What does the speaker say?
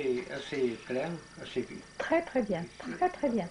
Assez, assez clair, assez Très très bien, très très bien.